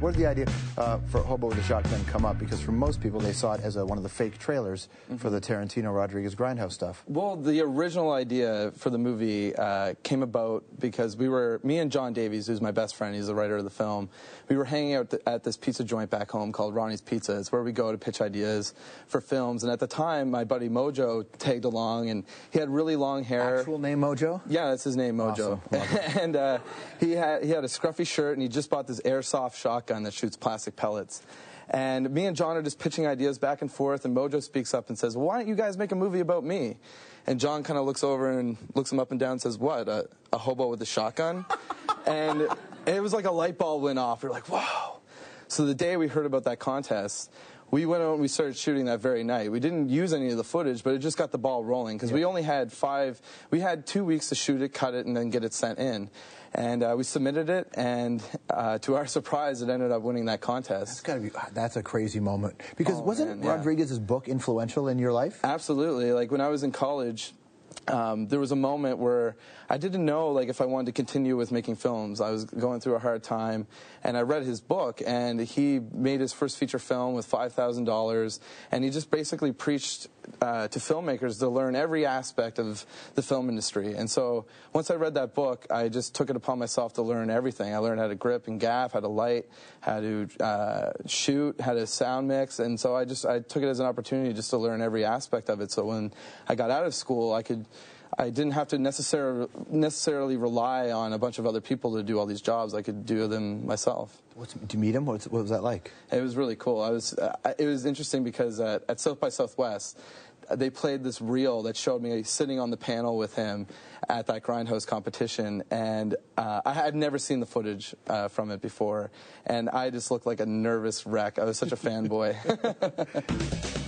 Where did the idea uh, for Hobo with a Shotgun come up? Because for most people, they saw it as a, one of the fake trailers mm-hmm. for the Tarantino Rodriguez Grindhouse stuff. Well, the original idea for the movie uh, came about because we were, me and John Davies, who's my best friend, he's the writer of the film, we were hanging out at this pizza joint back home called Ronnie's Pizza. It's where we go to pitch ideas for films. And at the time, my buddy Mojo tagged along, and he had really long hair. Actual name Mojo? Yeah, that's his name, Mojo. Awesome. and uh, he had he had a scruffy shirt, and he just bought this airsoft shotgun that shoots plastic pellets. And me and John are just pitching ideas back and forth, and Mojo speaks up and says, well, "Why don't you guys make a movie about me?" And John kind of looks over and looks him up and down and says, "What? A, a hobo with a shotgun?" and it was like a light bulb went off. We we're like, "Whoa!" So the day we heard about that contest, we went out and we started shooting that very night. We didn't use any of the footage, but it just got the ball rolling because we only had five. We had two weeks to shoot it, cut it, and then get it sent in. And uh, we submitted it, and uh, to our surprise, it ended up winning that contest. That's gotta be. That's a crazy moment because oh, wasn't man, yeah. Rodriguez's book influential in your life? Absolutely. Like when I was in college, um, there was a moment where I didn't know like if I wanted to continue with making films. I was going through a hard time, and I read his book, and he made his first feature film with five thousand dollars, and he just basically preached uh, to filmmakers to learn every aspect of the film industry. And so once I read that book, I just took it upon myself to learn everything. I learned how to grip and gaff, how to light, how to uh, shoot, how to sound mix, and so I just I took it as an opportunity just to learn every aspect of it. So when I got out of school, I could I didn't have to necessarily necessarily rely on a bunch of other people to do all these jobs. I could do them myself. What's, did you meet him? What's, what was that like? It was really cool. I was. Uh, it was interesting because at, at South by Southwest, they played this reel that showed me sitting on the panel with him at that grindhouse competition, and uh, I had never seen the footage uh, from it before, and I just looked like a nervous wreck. I was such a fanboy.